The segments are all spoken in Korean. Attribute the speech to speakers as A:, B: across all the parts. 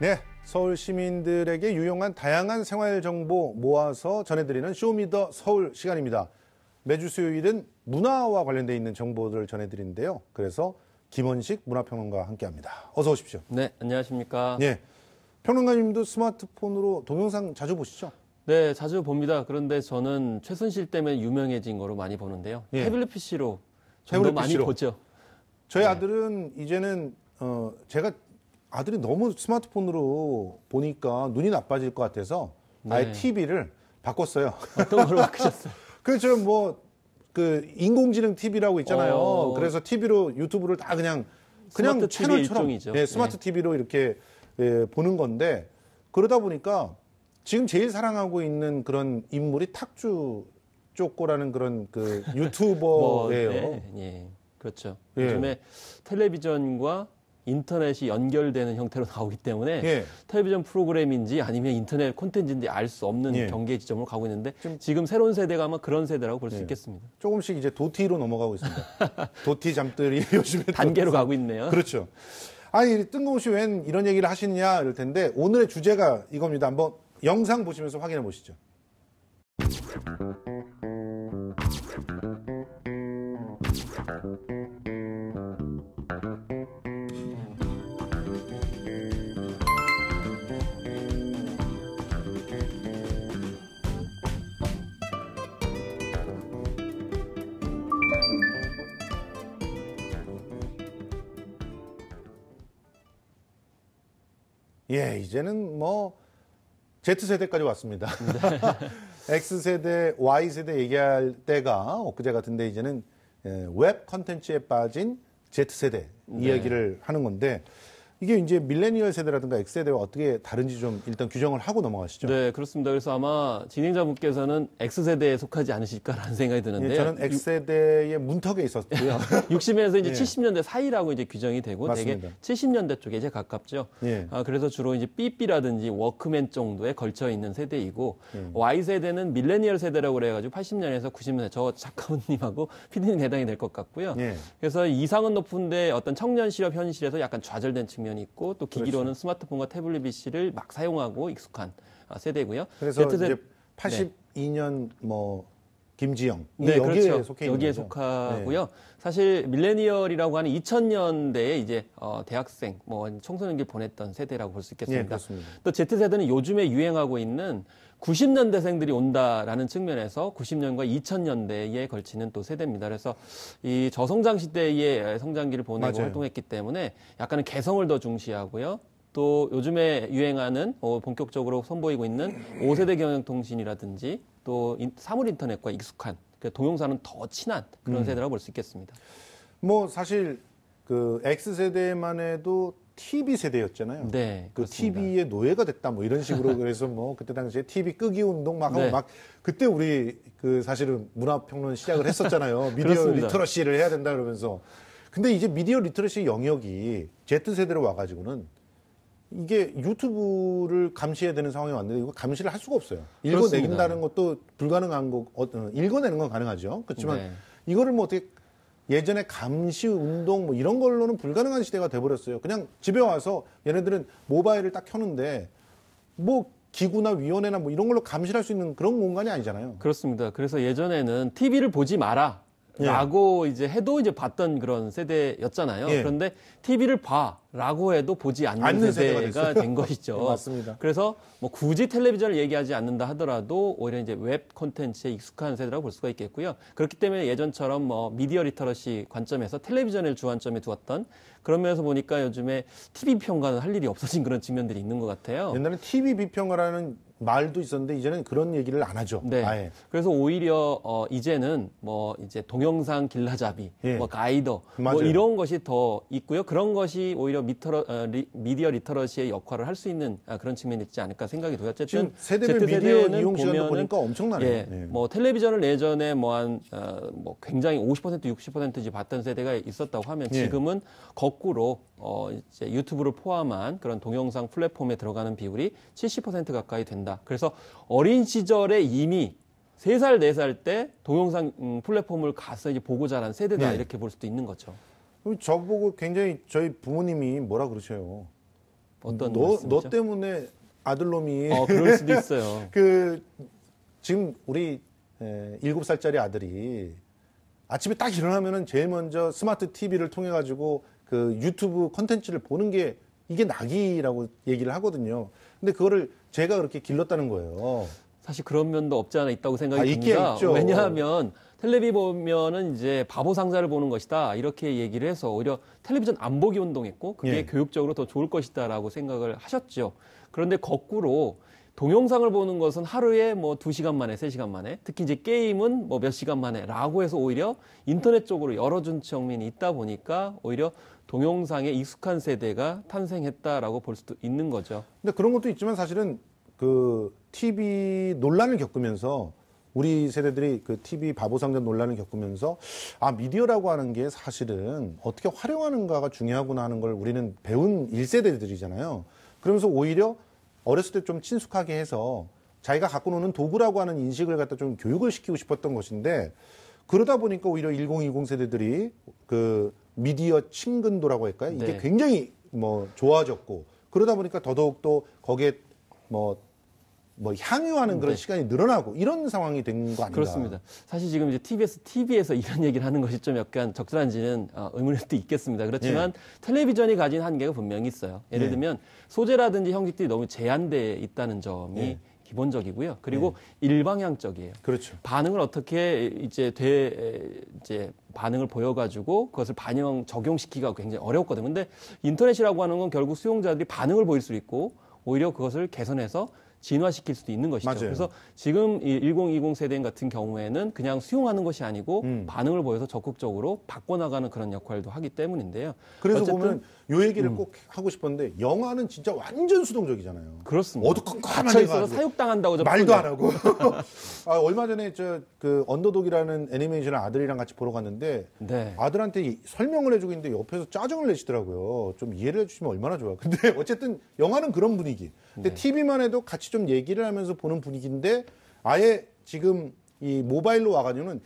A: 네, 서울 시민들에게 유용한 다양한 생활 정보 모아서 전해드리는 쇼미더 서울 시간입니다. 매주 수요일은 문화와 관련돼 있는 정보들을 전해드리는데요. 그래서 김원식 문화평론가와 함께합니다. 어서 오십시오.
B: 네, 안녕하십니까.
A: 예, 평론가님도 스마트폰으로 동영상 자주 보시죠?
B: 네, 자주 봅니다. 그런데 저는 최순실 때문에 유명해진 거로 많이 보는데요.
A: 예.
B: 태블릿 PC로 좀 더 많이. 보죠.
A: 저희
B: 네.
A: 아들은 이제는 어 제가 아들이 너무 스마트폰으로 보니까 눈이 나빠질 것 같아서 아예
B: 네.
A: TV를 바꿨어요.
B: 어떤 걸로 바꾸셨어요?
A: 그저 뭐그 인공지능 TV라고 있잖아요.
B: 어.
A: 그래서 TV로 유튜브를 다 그냥 그냥 채널처럼. 네, 스마트
B: 네.
A: TV로 이렇게 예, 보는 건데 그러다 보니까 지금 제일 사랑하고 있는 그런 인물이 탁주 쪼꼬라는 그런 그 유튜버예요.
B: 네, 예, 그렇죠.
A: 예.
B: 요즘에 텔레비전과 인터넷이 연결되는 형태로 나오기 때문에
A: 예.
B: 텔레비전 프로그램인지 아니면 인터넷 콘텐츠인지 알 수 없는
A: 예.
B: 경계 지점으로 가고 있는데
A: 지금-
B: 지금 새로운 세대가 아마 그런 세대라고 볼수
A: 예.
B: 있겠습니다.
A: 조금씩 이제 도티로 넘어가고 있습니다. 도티 잠들이 요즘에 또
B: 단계로 가고 있네요.
A: 그렇죠. 아니 뜬금없이 웬 이런 얘기를 하시느냐 이럴 텐데 오늘의 주제가 이겁니다. 한번 영상 보시면서 확인해 보시죠. 예, 이제는 뭐 Z세대까지 왔습니다. X세대, Y세대 얘기할 때가 엊그제 같은데 이제는 예, 웹 컨텐츠에 빠진 Z세대 이야기를 하는 건데 이게 이제 밀레니얼 세대라든가 X세대와 어떻게 다른지 좀 일단 규정을 하고 넘어가시죠.
B: 네, 그렇습니다. 그래서 아마 진행자분께서는 X세대에 속하지 않으실까라는 생각이
A: 예,
B: 드는데
A: 저는 X세대의 문턱에 있었고요.
B: 60년에서 이제
A: 예.
B: 70년대 사이라고 이제 규정이 되고
A: 맞습니다.
B: 되게 70년대 쪽에 이제 가깝죠.
A: 예.
B: 아, 그래서 주로 이제 삐삐라든지 워크맨 정도에 걸쳐 있는 세대이고
A: 예.
B: Y 세대는 밀레니얼 세대라고 그래 가지고 80년에서 90년대 저 작가님하고 피디님 해당이 될 것 같고요.
A: 예.
B: 그래서 이상은 높은데 어떤 청년 실업 현실에서 약간 좌절된 측면 이 있고 또
A: 그렇죠.
B: 기기로는 스마트폰과 태블릿 PC를 막 사용하고 익숙한 아, 세대고요.
A: 그래서
B: Z세대
A: 이제 82년 뭐 김지영 이
B: 네,
A: 여기에
B: 그렇죠.
A: 속해 있는
B: 여기에
A: 거죠. 네.
B: 속하고요. 사실 밀레니얼이라고 하는 2000년대에 이제 어, 대학생, 뭐 청소년기 보냈던 세대라고 볼수
A: 예,
B: 있겠습니다.
A: 그렇습니다.
B: 또 Z 세대는 요즘에 유행하고 있는 90년대생들이 온다라는 측면에서 90년과 2000년대에 걸치는 또 세대입니다. 그래서 이 저성장 시대의 성장기를 보내고
A: 맞아요.
B: 활동했기 때문에 약간은 개성을 더 중시하고요. 또 요즘에 유행하는 어, 본격적으로 선보이고 있는 5세대 경영통신이라든지 또 인- 사물 인터넷과 익숙한 그 동영상은 더 친한
A: 음.
B: 그런 세대라고 볼 수 있겠습니다.
A: 뭐 사실 그 X 세대만 해도 TV 세대였잖아요.
B: 네,
A: 그
B: 그렇습니다.
A: TV의 노예가 됐다 뭐 이런 식으로 그래서 뭐 그때 당시에 TV 끄기 운동 막 하고
B: 네.
A: 막 그때 우리 그 사실은 문화 평론 시작을 했었잖아요. 미디어
B: 그렇습니다.
A: literacy를 해야 된다 그러면서 근데 이제 미디어 literacy 영역이 Z 세대로 와가지고는 이게 유튜브를 감시해야 되는 상황이 왔는데 이거 감시를 할 수가 없어요. 읽어내긴다는 것도 불가능한 거, 어, 어, 읽어내는 건 가능하죠. 그렇지만
B: 네.
A: 이거를 뭐 어떻게 예전에 감시 운동 뭐 이런 걸로는 불가능한 시대가 돼버렸어요. 그냥 집에 와서 얘네들은 모바일을 딱 켜는데 뭐 기구나 위원회나 뭐 이런 걸로 감시를 할수 있는 그런 공간이 아니잖아요.
B: 그렇습니다. 그래서 예전에는 TV를 보지 마라.
A: 예.
B: 라고 이제 해도 이제 봤던 그런 세대였잖아요.
A: 예.
B: 그런데 TV를 봐라고 해도 보지 않는,
A: 않는 세대가.
B: 된 것이죠.
A: 네, 맞습니다.
B: 그래서 뭐 굳이 텔레비전을 얘기하지 않는다 하더라도 오히려 이제 웹 콘텐츠에 익숙한 세대라고 볼 수가 있겠고요. 그렇기 때문에 예전처럼 뭐 미디어 literacy 관점에서 텔레비전을 주안점에 두었던 그런 면에서 보니까 요즘에 TV 평가는 할 일이 없어진 그런 측면들이 있는 것 같아요.
A: 옛날에 TV 비평가라는 말도 있었는데 이제는 그런 얘기를 안 하죠.
B: 네.
A: 아예.
B: 그래서 오히려 어 이제는 뭐 이제 동영상 길라잡이,
A: 예.
B: 뭐 guider,
A: 맞아요.
B: 뭐 이런 것이 더 있고요. 그런 것이 오히려 미터러, 어, 리- 미디어 literacy의 역할을 할 수 있는 아, 그런 측면이 있지 않을까 생각이 들어요. 어쨌든
A: 세대별 미디어 이용 시간도 보니까 엄청나네요.
B: 예,
A: 예.
B: 뭐 텔레비전을 예전에 뭐한 어, 뭐 굉장히 50% 60%까지 봤던 세대가 있었다고 하면
A: 예.
B: 지금은 거꾸로 어 이제 유튜브를 포함한 그런 동영상 플랫폼에 들어가는 비율이 70% 가까이 된다. 그래서 어린 시절에 이미 세살네살때 동영상 음, 플랫폼을 가서 이제 보고 자란 세대다
A: 네.
B: 이렇게 볼 수도 있는 거죠.
A: 저보고 굉장히 저희 부모님이 뭐라 그러셔요.
B: 어떤
A: 너,
B: 말씀이죠?
A: 너 때문에 아들놈이
B: 어, 그럴 수도 있어요.
A: 그 지금 우리 에, 7살짜리 아들이 아침에 딱 일어나면은 제일 먼저 스마트 TV를 통해 가지고 그 유튜브 컨텐츠를 보는 게 이게 낙이라고 얘기를 하거든요. 근데 그거를 제가 그렇게 길렀다는 거예요.
B: 사실 그런 면도 없지 않아 있다고 생각이
A: 아,
B: 듭니다.
A: 있죠.
B: 왜냐하면 텔레비 보면은 이제 바보 상자를 보는 것이다 이렇게 얘기를 해서 오히려 텔레비전 안 보기 운동했고 그게
A: 예.
B: 교육적으로 더 좋을 것이다라고 생각을 하셨죠. 그런데 거꾸로 동영상을 보는 것은 하루에 뭐 두 시간만 해, 세 시간만 해, 특히 이제 게임은 뭐 몇 시간만 해 라고 해서 오히려 인터넷 쪽으로 열어준 측면이 있다 보니까 오히려 동영상에 익숙한 세대가 탄생했다라고 볼 수도 있는 거죠.
A: 근데 그런 것도 있지만 사실은 그 TV 논란을 겪으면서 우리 세대들이 그 TV 바보상자 논란을 겪으면서 아 미디어라고 하는 게 사실은 어떻게 활용하는가가 중요하구나 하는 걸 우리는 배운 1세대들이잖아요. 그러면서 오히려 어렸을 때 좀 친숙하게 해서 자기가 갖고 노는 도구라고 하는 인식을 갖다 좀 교육을 시키고 싶었던 것인데 그러다 보니까 오히려 1020 세대들이 그 미디어 친근도라고 할까요? 이게
B: 네.
A: 굉장히 뭐 좋아졌고 그러다 보니까 더더욱 또 거기에 뭐, 뭐 향유하는 그런
B: 네.
A: 시간이 늘어나고 이런 상황이 된 거 아닌가.
B: 그렇습니다. 사실 지금 이제 TBS, TV에서 이런 얘기를 하는 것이 좀 약간 적절한지는 어, 의문일 수도 있겠습니다. 그렇지만 텔레비전이 가진 한계가 분명히 있어요. 예를
A: 예.
B: 들면 소재라든지 형식들이 너무 제한돼 있다는 점이
A: 예.
B: 기본적이고요. 그리고 일방향적이에요.
A: 그렇죠.
B: 반응을 어떻게 이제 돼 이제 반응을 보여가지고 그것을 반영 적용시키기가 굉장히 어렵거든요. 근데 인터넷이라고 하는 건 결국 수용자들이 반응을 보일 수 있고 오히려 그것을 개선해서 진화시킬 수도 있는 것이죠.
A: 맞아요.
B: 그래서 지금 이1020 세대 같은 경우에는 그냥 수용하는 것이 아니고
A: 음.
B: 반응을 보여서 적극적으로 바꿔나가는 그런 역할도 하기 때문인데요.
A: 그래서. 보면 요 얘기를 꼭 하고 싶었는데 영화는 진짜 완전 수동적이잖아요.
B: 그렇습니다.
A: 어두컴컴한 아주
B: 사육당한다고 저
A: 말도 안. 하고. 아, 얼마 전에 저 그 언더독이라는 애니메이션을 아들이랑 같이 보러 갔는데
B: 네.
A: 아들한테 이- 설명을 해주고 있는데 옆에서 짜증을 내시더라고요. 좀 이해를 해주시면 얼마나 좋아. 근데 어쨌든 영화는 그런 분위기. 근데 TV만 해도 같이 좀 얘기를 하면서 보는 분위기인데 아예 지금 이 모바일로 와가지고는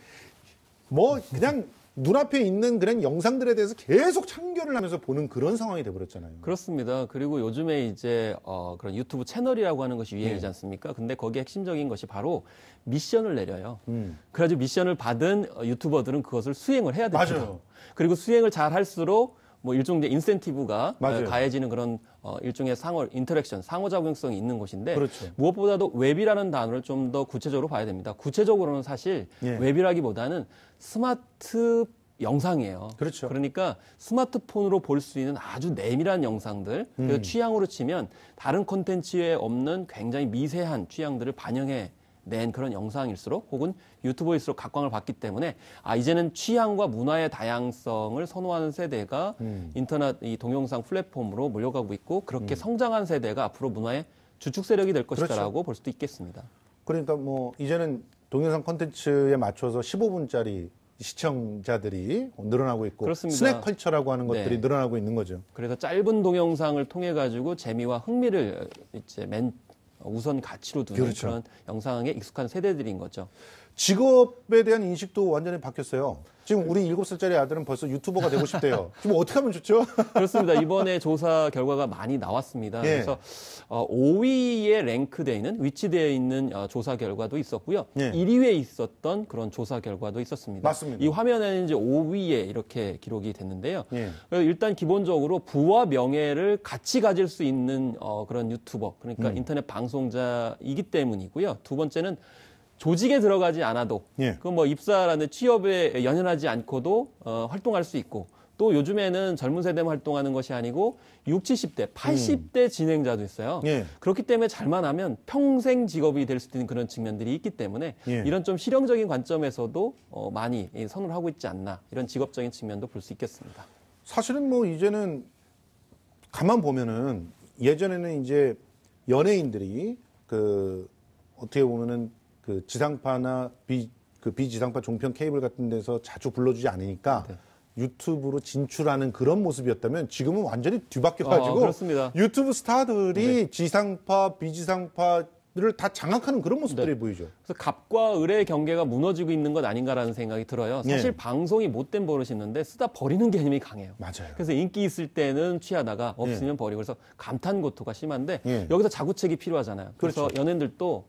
A: 뭐 그냥 눈앞에 있는 그런 영상들에 대해서 계속 참견을 하면서 보는 그런 상황이 돼버렸잖아요.
B: 그렇습니다. 그리고 요즘에 이제 어, 그런 유튜브 채널이라고 하는 것이 유행이지
A: 네.
B: 않습니까? 근데 거기에 핵심적인 것이 바로 미션을 내려요.
A: 음.
B: 그래가지고 미션을 받은 어, 유튜버들은 그것을 수행을 해야 됩니다.
A: 맞아요.
B: 그리고 수행을 잘 할수록 뭐 일종의 인센티브가
A: 맞아요.
B: 어, 가해지는 그런 어, 일종의 상호 interaction, 상호작용성이 있는 곳인데
A: 그렇죠.
B: 무엇보다도 웹이라는 단어를 좀 더 구체적으로 봐야 됩니다. 구체적으로는 사실
A: 예.
B: 웹이라기보다는 스마트 영상이에요.
A: 그렇죠.
B: 그러니까 스마트폰으로 볼 수 있는 아주 내밀한 영상들,
A: 음.
B: 취향으로 치면 다른 콘텐츠에 없는 굉장히 미세한 취향들을 반영해 낸 그런 영상일수록 혹은 유튜버일수록 각광을 받기 때문에 아 이제는 취향과 문화의 다양성을 선호하는 세대가
A: 음.
B: 인터넷 이 동영상 플랫폼으로 몰려가고 있고 그렇게 성장한 세대가 앞으로 문화의 주축 세력이 될
A: 그렇죠.
B: 것이다라고 볼 수도 있겠습니다.
A: 그러니까 뭐 이제는 동영상 콘텐츠에 맞춰서 15분짜리 시청자들이 늘어나고 있고
B: 그렇습니다.
A: 스낵 컬처라고 하는 것들이
B: 네.
A: 늘어나고 있는 거죠.
B: 그래서 짧은 동영상을 통해 가지고 재미와 흥미를 이제 맨 우선 가치로 두는
A: 그렇죠.
B: 그런 영상에 익숙한 세대들인 거죠.
A: 직업에 대한 인식도 완전히 바뀌었어요. 지금 우리 7살짜리 아들은 벌써 유튜버가 되고 싶대요. 지금 어떻게 하면 좋죠?
B: 그렇습니다. 이번에 조사 결과가 많이 나왔습니다.
A: 예.
B: 그래서 어, 5위에 랭크되어 있는 위치되어 있는 어, 조사 결과도 있었고요.
A: 예.
B: 1위에 있었던 그런 조사 결과도 있었습니다.
A: 맞습니다.
B: 이 화면에는 이제 5위에 이렇게 기록이 됐는데요.
A: 예.
B: 일단 기본적으로 부와 명예를 같이 가질 수 있는 어, 그런 유튜버, 그러니까
A: 음.
B: 인터넷 방송자이기 때문이고요. 두 번째는 조직에 들어가지 않아도
A: 예.
B: 그뭐 입사라는 취업에 연연하지 않고도 어, 활동할 수 있고 또 요즘에는 젊은 세대만 활동하는 것이 아니고 60, 70대, 80대 진행자도 있어요.
A: 음. 예.
B: 그렇기 때문에 잘만 하면 평생 직업이 될 수 있는 그런 측면들이 있기 때문에
A: 예.
B: 이런 좀 실용적인 관점에서도 어, 많이 이 선호를 하고 있지 않나 이런 직업적인 측면도 볼 수 있겠습니다.
A: 사실은 뭐 이제는 가만 보면은 예전에는 이제 연예인들이 그 어떻게 보면은 그 지상파나 비, 그 비지상파 종편 케이블 같은 데서 자주 불러주지 않으니까
B: 네.
A: 유튜브로 진출하는 그런 모습이었다면 지금은 완전히 뒤바뀌어가지고
B: 어.
A: 유튜브 스타들이 지상파, 비지상파 를 다 장악하는 그런 모습들이
B: 네.
A: 보이죠.
B: 그래서 갑과 을의 경계가 무너지고 있는 것 아닌가라는 생각이 들어요. 사실
A: 네.
B: 방송이 못된 버릇이 있는데 쓰다 버리는 개념이 강해요.
A: 맞아요.
B: 그래서 인기 있을 때는 취하다가 없으면 버리고 그래서 감탄 고토가 심한데
A: 예.
B: 여기서 자구책이 필요하잖아요. 그래서
A: 그렇죠.
B: 연예인들도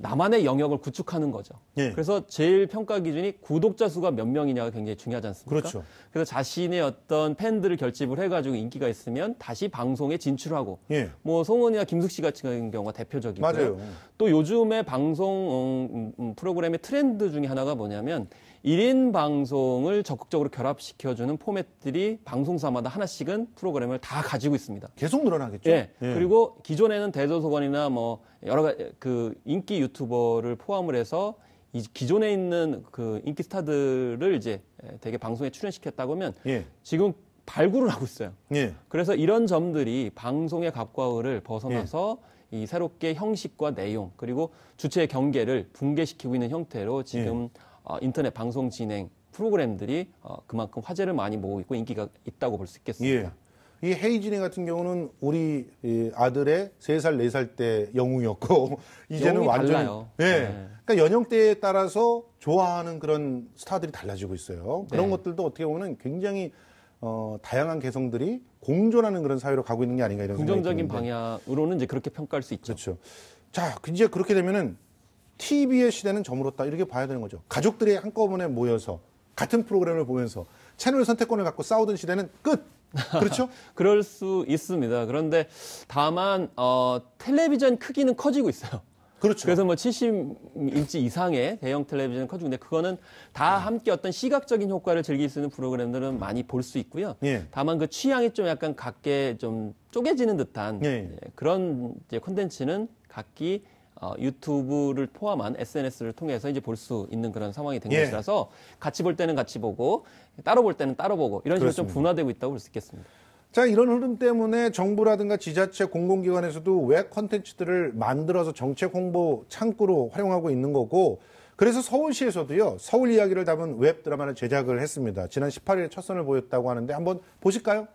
B: 나만의 영역을 구축하는 거죠.
A: 예.
B: 그래서 제일 평가 기준이 구독자 수가 몇 명이냐가 굉장히 중요하지 않습니까?
A: 그렇죠.
B: 그래서 자신의 어떤 팬들을 결집을 해가지고 인기가 있으면 다시 방송에 진출하고
A: 예.
B: 뭐 송은이나 김숙 씨 같은 경우가 대표적이고요.
A: 맞아요.
B: 또 요즘에 방송 음, 음, 프로그램의 트렌드 중에 하나가 뭐냐면 1인 방송을 적극적으로 결합시켜주는 포맷들이 방송사마다 하나씩은 프로그램을 다 가지고 있습니다.
A: 계속 늘어나겠죠.
B: 예. 그리고 기존에는 대도서관이나 뭐 여러 가지 그 인기 유튜버를 포함을 해서 이 기존에 있는 그 인기 스타들을 이제 되게 방송에 출연시켰다고 하면
A: 예.
B: 지금 발굴을 하고 있어요.
A: 예.
B: 그래서 이런 점들이 방송의 갑과 을을 벗어나서 이 새롭게 형식과 내용 그리고 주체의 경계를 붕괴시키고 있는 형태로 지금 어, 인터넷 방송 진행 프로그램들이 어, 그만큼 화제를 많이 모으고 있고 인기가 있다고 볼 수 있겠습니다.
A: 예. 이 헤이진이 같은 경우는 우리 이 아들의 세살네살때 영웅이었고 이제는
B: 영웅이
A: 완전
B: 달라요.
A: 예.
B: 네.
A: 그러니까 연령대에 따라서 좋아하는 그런 스타들이 달라지고 있어요. 그런
B: 네.
A: 것들도 어떻게 보면 굉장히 어, 다양한 개성들이 공존하는 그런 사회로 가고 있는 게 아닌가 이런
B: 긍정적인. 방향으로는 이제 그렇게 평가할 수 있죠.
A: 그렇죠. 자, 이제 그렇게 되면은 TV의 시대는 저물었다 이렇게 봐야 되는 거죠. 가족들이 한꺼번에 모여서 같은 프로그램을 보면서 채널 선택권을 갖고 싸우던 시대는 끝. 그렇죠?
B: 그럴 수 있습니다. 그런데 다만 어, 텔레비전 크기는 커지고 있어요.
A: 그렇죠.
B: 그래서 뭐 70인치 이상의 대형 텔레비전은 커지고 근데 그거는 다 함께 어떤 시각적인 효과를 즐길 수 있는 프로그램들은 많이 볼 수 있고요.
A: 예.
B: 다만 그 취향이 좀 약간 각게 좀 쪼개지는 듯한
A: 예.
B: 예, 그런 이제 콘텐츠는 각기 어, 유튜브를 포함한 SNS를 통해서 이제 볼 수 있는 그런 상황이 된
A: 예.
B: 것이라서 같이 볼 때는 같이 보고 따로 볼 때는 따로 보고 이런 식으로 좀
A: 그렇습니다.
B: 분화되고 있다고 볼 수 있겠습니다.
A: 자, 이런 흐름 때문에 정부라든가 지자체 공공기관에서도 웹 콘텐츠들을 만들어서 정책 홍보 창구로 활용하고 있는 거고, 그래서 서울시에서도요, 서울 이야기를 담은 웹 드라마를 제작을 했습니다. 지난 18일에 첫 선을 보였다고 하는데 한번 보실까요?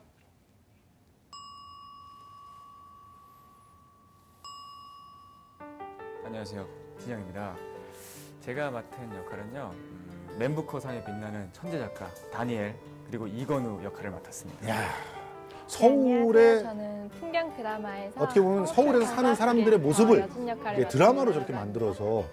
C: 안녕하세요. 진영입니다. 제가 맡은 역할은요. 음, 멘부커 상에 빛나는 천재 작가 다니엘 그리고 이건우 역할을 맡았습니다.
A: 야
D: 안녕하세요.
A: 서울의
D: 저는 풍경 드라마에서
A: 어떻게 보면 서울에서 사는 사람들의 모습을 예, 드라마로 저렇게 만들어서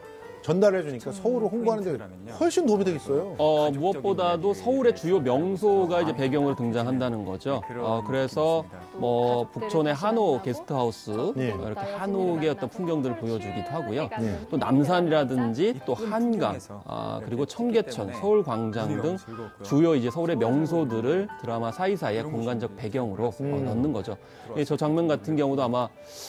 A: 전달해 주니까 서울을 홍보하는 데. 훨씬 도움이 되겠어요.
B: 어, 무엇보다도 서울의 주요 명소가 이제 배경으로 등장한다는 거죠.
C: 네,
B: 어, 그래서. 뭐 북촌의 한옥 게스트하우스
A: 네.
B: 어, 이렇게 한옥의 어떤 풍경들을
D: 서울
B: 보여주기도 하고요.
A: 네.
B: 또 남산이라든지 또 한강, 아,
C: 이렇게
B: 그리고 청계천, 서울 광장
C: 눈이
B: 등. 주요 이제 서울의 명소들을 드라마 사이사이에 공간적 배경으로 어,
A: 음.
B: 넣는 거죠. 예, 저 장면 같은 경우도 아마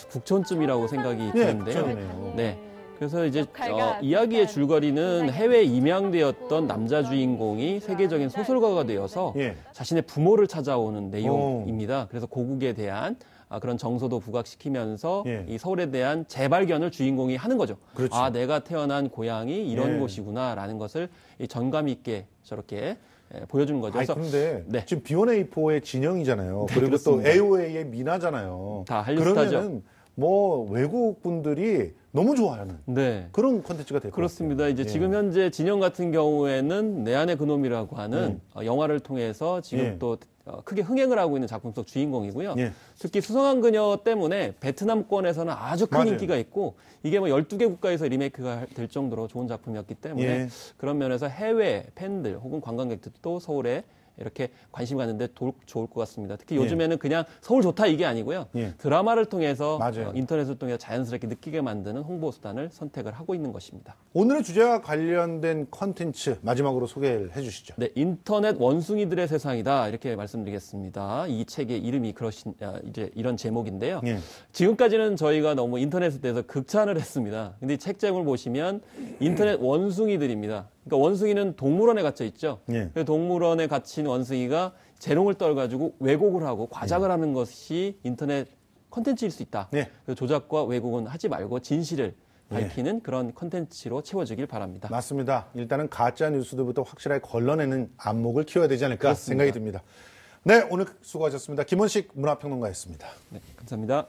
B: 북촌쯤이라고 생각이
A: 예,
B: 드는데요.
A: 네.
B: 그래서 이제 어, 이야기의 줄거리는 해외 임양되었던 남자 주인공이 세계적인 소설가가 되어서
A: 예.
B: 자신의 부모를 찾아오는 내용입니다. 그래서 고국에 대한 아, 그런 정서도 부각시키면서
A: 예.
B: 이 서울에 대한 재발견을 주인공이 하는 거죠.
A: 그렇죠.
B: 아, 내가 태어난 고향이 이런
A: 예.
B: 곳이구나라는 것을 이 정감 있게 저렇게 예, 보여주는 거죠.
A: 아니,
B: 그래서
A: 근데
B: 네.
A: 지금 B1A4의 진영이잖아요. 그리고
B: 그렇습니다.
A: 또 AOA의 미나잖아요.
B: 다 한류 스타죠.
A: 그러면은 뭐 외국 분들이 너무 좋아하는
B: 네.
A: 그런 컨텐츠가 될 것.
B: 그렇습니다. 이제
A: 예.
B: 지금 현재 진영 같은 경우에는 내 안의 그놈이라고 하는 어, 영화를 통해서 지금
A: 예.
B: 또 어, 크게 흥행을 하고 있는 작품 속 주인공이고요.
A: 예.
B: 특히 수성한 그녀 때문에 베트남권에서는 아주 큰
A: 맞아요.
B: 인기가 있고 이게 뭐 12개 국가에서 리메이크가 될 정도로 좋은 작품이었기 때문에
A: 예.
B: 그런 면에서 해외 팬들 혹은 관광객들도 서울에 이렇게 관심 갖는데 도- 좋을 것 같습니다. 특히
A: 예.
B: 요즘에는 그냥 서울 좋다 이게 아니고요.
A: 예.
B: 드라마를 통해서
A: 맞아요.
B: 어, 인터넷을 통해서 자연스럽게 느끼게 만드는 홍보 수단을 선택을 하고 있는 것입니다.
A: 오늘의 주제와 관련된 컨텐츠 마지막으로 소개를 해주시죠.
B: 네, 인터넷 원숭이들의 세상이다 이렇게 말씀드리겠습니다. 이 책의 이름이 그러신 아, 이제 이런 제목인데요.
A: 예.
B: 지금까지는 저희가 너무 인터넷에 대해서 극찬을 했습니다. 근데 이책 제목을 보시면 인터넷 원숭이들입니다. 그러니까 원숭이는 동물원에 gat혀 있죠.
A: 예.
B: 그 동물원에 갇힌 원숭이가 재롱을 떨가지고 왜곡을 하고 과작을 하는 것이 인터넷 컨텐츠일 수 있다.
A: 예.
B: 그래서 조작과 왜곡은 하지 말고 진실을 밝히는 그런 컨텐츠로 채워지길 바랍니다.
A: 맞습니다. 일단은 가짜 뉴스들부터 확실하게 걸러내는 안목을 키워야 되지 않을까
B: 그렇습니다.
A: 생각이 듭니다. 네, 오늘 수고하셨습니다. 김원식 문화평론가였습니다.
B: 네, 감사합니다.